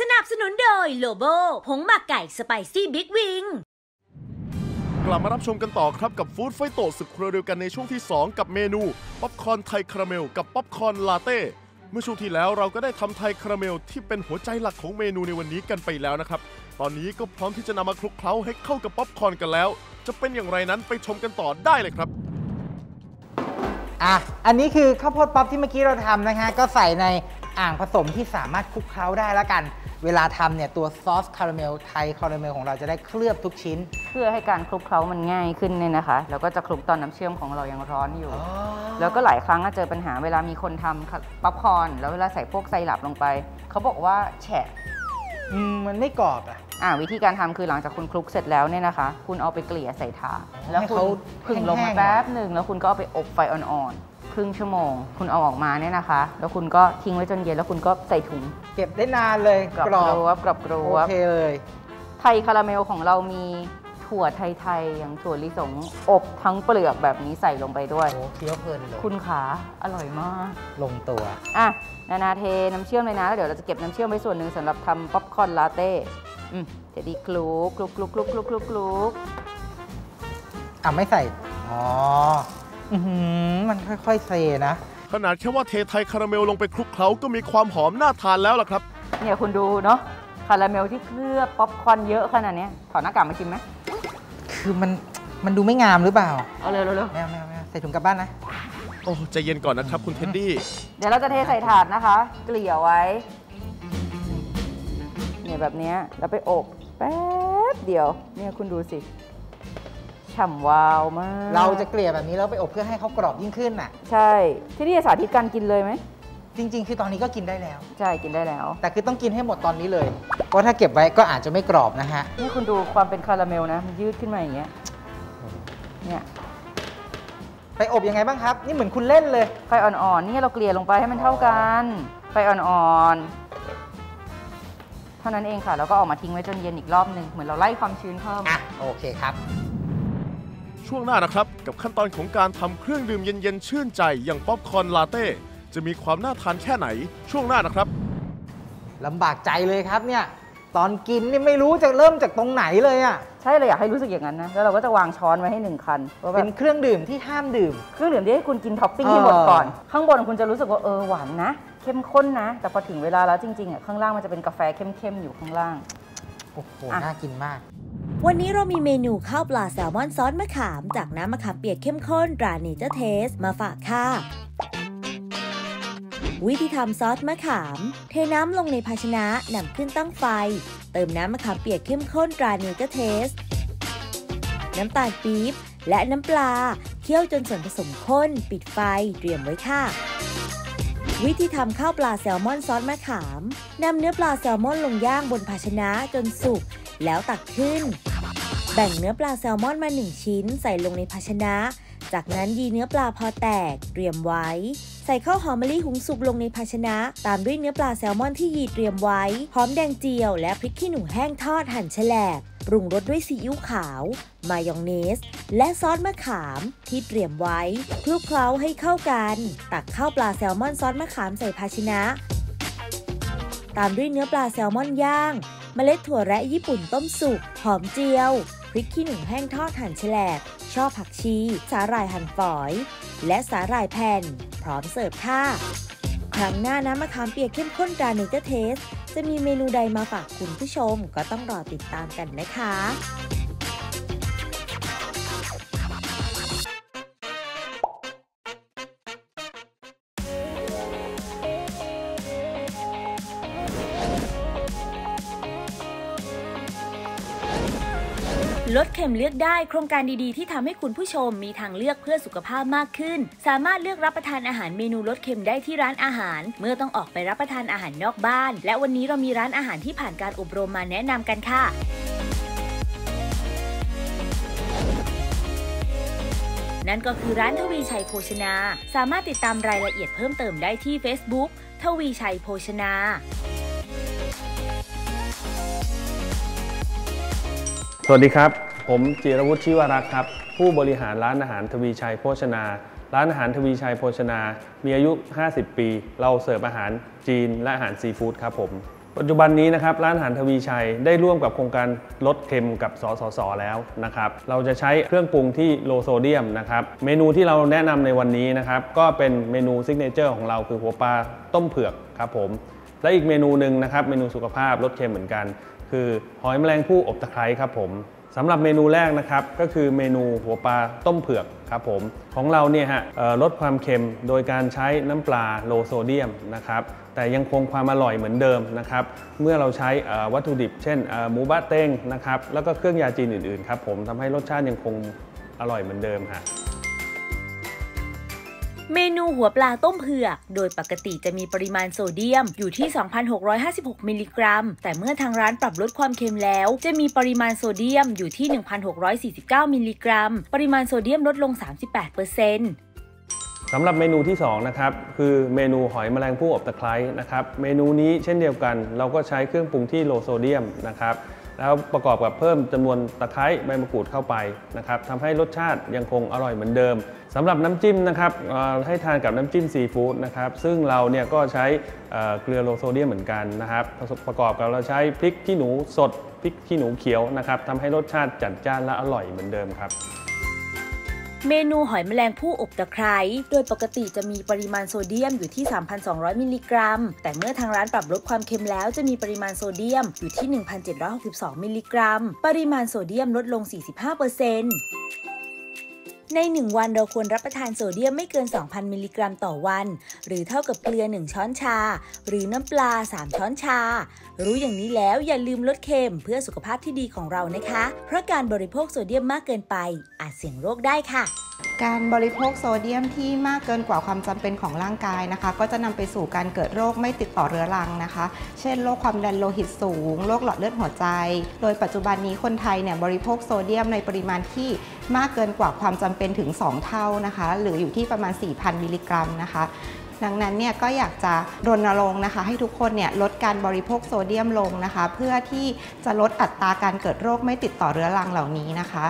สนับสนุนโดยโลโบผงหมักไก่ spicy big wing กลับมารับชมกันต่อครับกับ Food Fighto ศึกครัวเดียวกันในช่วงที่ 2 กับเมนู ป๊อปคอร์นไทยคาราเมล กับป๊อปคอร์นลาเต้ เมื่อช่วงที่แล้วเราก็ได้ทำไทยคาราเมลที่เป็นหัวใจหลักของเมนูในวันนี้กันไปแล้วนะครับ ตอนนี้ก็พร้อมที่จะนำมาคลุกเคล้าให้เข้ากับป๊อปคอร์นกันแล้ว จะเป็นอย่างไรนั้นไปชมกันต่อได้เลยครับอะ อันนี้คือข้าวโพดป๊อปที่เมื่อกี้เราทำนะคะ ก็ใส่ใน อ่างผสมที่สามารถคลุกเคล้าได้แล้วกัน เวลาทำเนี่ยตัวซอสคาราเมลไทยคาราเมลของเราจะได้เคลือบทุกชิ้น เพื่อให้การคลุกเคล้ามันง่ายขึ้นเนี่ยนะคะ แล้วก็จะคลุกตอนน้ำเชื่อมของเรายังร้อนอยู่ แล้วก็หลายครั้งก็เจอปัญหาเวลามีคนทำป๊อปคอร์นแล้วเวลาใส่พวกไซรัปลงไป เขาบอกว่าแฉะอืมมันไม่กรอบอะอ่าวิธีการทำคือหลังจากคุณคลุกเสร็จแล้วเนี่ยนะคะ คุณเอาไปเกลี่ยใส่ถาดแล้วให้คุณเขาผึ่งลงมาแห้งๆแป๊บหนึ่งแล้วคุณก็เอาไปอบไฟอ่อนๆ ครึ่งชั่วโมง คุณเอาออกมาเนี่ยนะคะ แล้วคุณก็ทิ้งไว้จนเย็นแล้วคุณก็ใส่ถุงเก็บได้นานเลยกรอบกรอบกรวบกรอบกรวบ โอเคเลย ไทยคาราเมลของเรามีถั่วไทยๆ อย่างถั่วลิสงอบทั้งเปลือกแบบนี้ใส่ลงไปด้วยโอ้เคี้ยวเพลินเลยคุณขาอร่อยมาก ลงตัว อะ นานาเทน้ำเชื่อมเลยนะแล้วเดี๋ยวเราจะเก็บน้ำเชื่อมไว้ส่วนหนึ่งสำหรับทำป๊อปคอร์นลาเต้อืมเดี๋ยวดีคลุกคลุกคลุกคลุกคลุกคลุกคลุกอะไม่ใส่ อ๋ออือหือ มันค่อยๆเซนะ ขนาดแค่ว่าเทไทยคาราเมลลงไปคลุกเคล้าก็มีความหอมน่าทานแล้วล่ะครับ เนี่ยคุณดูเนาะคาราเมลที่เคลือบป๊อปคอร์นเยอะขนาดเนี้ยถอดหน้ากากมาชิมไหมคือมันมันดูไม่งามหรือเปล่า เอาเร็วเร็วเร็วไม่เอาไม่เอาไม่เอาใส่ถุงกลับบ้านนะ โอ้ใจเย็นก่อนนะครับ คุณเท็ดดี้ เดี๋ยวเราจะเทใส่ถาดนะคะ เกลี่ยไว้ เนี่ยแบบเนี้ยแล้วไปอบแป๊บเดียว เนี่ยคุณดูสิ ฉ่ำวาวมาก เราจะเกลี่ยแบบนี้แล้วไปอบเพื่อให้เขากรอบยิ่งขึ้นน่ะ ใช่ ที่นี่สาธิตการกินเลยไหม จริง ๆ คือตอนนี้ก็กินได้แล้ว ใช่กินได้แล้ว แต่คือต้องกินให้หมดตอนนี้เลย เพราะถ้าเก็บไว้ก็อาจจะไม่กรอบนะฮะ นี่คุณดูความเป็นคาราเมลนะมันยืดขึ้นมาอย่างเงี้ย เนี่ยไปอบยังไงบ้างครับ นี่เหมือนคุณเล่นเลยไฟอ่อนๆนี่เราเกลี่ยลงไปให้มันเท่ากันไฟอ่อนๆเท่านั้นเองค่ะ แล้วก็เอาออกมาทิ้งไว้จนเย็นอีกรอบหนึ่งเหมือนเราไล่ความชื้นเพิ่มอะโอเคครับ ช่วงหน้านะครับ กับขั้นตอนของการทำเครื่องดื่มเย็นๆ ชื่นใจอย่างป๊อปคอร์นลาเต้จะมีความน่าทานแค่ไหนช่วงหน้านะครับลำบากใจเลยครับเนี่ยตอนกินนี่ไม่รู้จะเริ่มจากตรงไหนเลยอะใช่เลยอยากให้รู้สึกอย่างนั้นนะแล้วเราก็จะวางช้อนไว้ให้หนึ่งคันว่าแบบเป็นเครื่องดื่มที่ห้ามดื่ม เครื่องดื่มที่ให้คุณกินท็อปปิ้งให้หมดก่อน ข้างบนคุณจะรู้สึกว่าเออหวานนะ เข้มข้นนะ แต่พอถึงเวลาแล้วจริงๆอะข้างล่างมันจะเป็นกาแฟเข้มๆอยู่ข้างล่างโอ้โหอะน่ากินมาก วันนี้เรามีเมนูข้าวปลาแซลมอนซอสมะขาม จากน้ำมะขามเปียกเข้มข้นตราเนเจอร์เทส มาฝากค่ะ วิธีทำซอสมะขาม เทน้ำลงในภาชนะนำขึ้นตั้งไฟ เติมน้ำมะขามเปียกเข้มข้นตราเนเจอร์เทส น้ำตาลปี๊บและน้ำปลา เคี่ยวจนส่วนผสมข้น ปิดไฟเตรียมไว้ค่ะ วิธีทำข้าวปลาแซลมอนซอสมะขามนำเนื้อปลาแซลมอนลงย่างบนภาชนะจนสุกแล้วตักขึ้น แบ่งเนื้อปลาแซลมอนมา 1 ชิ้น ใส่ลงในภาชนะ จากนั้นยีเนื้อปลาพอแตก เตรียมไว้ ใส่ข้าวหอมมะลิหุงสุกลงในภาชนะ ตามด้วยเนื้อปลาแซลมอนที่ยีเตรียมไว้ หอมแดงเจียว และพริกขี้หนูแห้งทอดหั่นแฉลบ ปรุงรสด้วยซีอิ๊วขาว มายองเนส และซอสมะขามที่เตรียมไว้ คลุกเคล้าให้เข้ากัน ตักข้าวปลาแซลมอนซอสมะขามใส่ภาชนะ ตามด้วยเนื้อปลาแซลมอนย่างเมล็ดถั่วแระญี่ปุ่นต้มสุก หอมเจียว พริกขี้หนูแห้งทอดหั่นแฉลบ ช่อผักชี สาหร่ายหั่นฝอย และสาหร่ายแผ่น พร้อมเสิร์ฟค่ะ ครั้งหน้าน้ำมะขามเปียกเข้มข้นตราเนเจอร์เทส จะมีเมนูใดมาฝากคุณผู้ชมก็ต้องรอติดตามกันนะคะ ลดเค็มเลือกได้โครงการดีๆ ที่ทำให้คุณผู้ชมมีทางเลือกเพื่อสุขภาพมากขึ้น สามารถเลือกรับประทานอาหารเมนูลดเค็มได้ที่ร้านอาหาร เมื่อต้องออกไปรับประทานอาหารนอกบ้าน และวันนี้เรามีร้านอาหารที่ผ่านการอบรมมาแนะนำกันค่ะนั่นก็คือร้านทวีชัยโภชนา สามารถติดตามรายละเอียดเพิ่มเติมได้ที่ Facebook ทวีชัยโภชนาสวัสดีครับ ผมจิรวุฒิชิวรักษ์ครับ ผู้บริหารร้านอาหารทวีชัยโภชนา ร้านอาหารทวีชัยโภชนา มีอายุ 50 ปี เราเสิร์ฟอาหารจีนและอาหารซีฟู้ดครับผม ปัจจุบันนี้นะครับร้านอาหารทวีชัยได้ร่วมกับโครงการลดเค็มกับสสสแล้วนะครับ เราจะใช้เครื่องปรุงที่ low sodium นะครับ เมนูที่เราแนะนำในวันนี้นะครับ ก็เป็นเมนู signature ของเราคือหัวปลาต้มเผือกครับผม และอีกเมนูหนึ่งนะครับ เมนูสุขภาพลดเค็มเหมือนกัน คือหอยแมลงภู่อบตะไคร้ครับผม สำหรับเมนูแรกนะครับก็คือเมนูหัวปลาต้มเผือกครับผมของเราเนี่ยฮะลดความเค็มโดยการใช้น้ำปลา low sodium นะครับแต่ยังคงความอร่อยเหมือนเดิมนะครับเมื่อเราใช้วัตถุดิบ เช่นหมูบะเต้งนะครับแล้วก็เครื่องยาจีนอื่นๆครับผมทำให้รสชาติยังคงอร่อยเหมือนเดิมฮะ เมนูหัวปลาต้มเผือก โดยปกติจะมีปริมาณโซเดียมอยู่ที่ 2,656 มิลลิกรัม แต่เมื่อทางร้านปรับลดความเค็มแล้ว จะมีปริมาณโซเดียมอยู่ที่ 1,649 มิลลิกรัม ปริมาณโซเดียมลดลง 38เปอร์เซ็นต์สำหรับเมนูที่2นะครับคือเมนูหอยแมลงภู่อบตะไคร้นะครับเมนูนี้เช่นเดียวกัน เราก็ใช้เครื่องปรุงที่โลโซเดียมนะครับ แล้วประกอบกับเพิ่มจำนวนตะไคร้ใบมะกรูดเข้าไปนะครับทำให้รสชาติยังคงอร่อยเหมือนเดิมสำหรับน้ำจิ้มนะครับให้ทานกับน้ำจิ้มซีฟู้ดนะครับซึ่งเราเนี่ยก็ใช้เเกลือโลโซเดียมเหมือนกันนะครับประกอบกับเราใช้พริกขี้หนูสดพริกขี้หนูเขียวนะครับทำให้รสชาติจัดจ้านและอร่อยเหมือนเดิมครับ เมนูหอยแมลงภู่อบตะไคร้โดยปกติจะมีปริมาณโซเดียมอยู่ที่ 3,200 มิลลิกรัม แต่เมื่อทางร้านปรับลดความเค็มแล้วจะมีปริมาณโซเดียมอยู่ที่ 1,762 มิลลิกรัม ปริมาณโซเดียมลดลง 45เปอร์เซ็นต์ ใน 1 วันเราควรรับประทานโซเดียมไม่เกิน 2,000 มิลลิกรัมต่อวัน หรือเท่ากับเกลือ 1 ช้อนชา หรือน้ำปลา 3 ช้อนชา รู้อย่างนี้แล้วอย่าลืมลดเค็มเพื่อสุขภาพที่ดีของเรานะคะ เพราะการบริโภคโซเดียมมากเกินไป อาจเสี่ยงโรคได้ค่ะการบริโภคโซเดียมที่มากเกินกว่าความจำเป็นของร่างกายนะคะ ก็จะนำไปสู่การเกิดโรคไม่ติดต่อเรื้อรังนะคะ เช่นโรคความดันโลหิตสูงโรคหลอดเลือดหัวใจ โดยปัจจุบันนี้คนไทยเนี่ยบริโภคโซเดียมในปริมาณที่มากเกินกว่าความจำเป็นถึง 2 เท่านะคะ หรืออยู่ที่ประมาณ 4,000 มิลลิกรัมนะคะดังนั้นเนี่ยก็อยากจะรณรงค์นะคะ ให้ทุกคนเนี่ยลดการบริโภคโซเดียมลงนะคะ เพื่อที่จะลดอัตราการเกิดโรคไม่ติดต่อเรื้อรังเหล่านี้นะคะ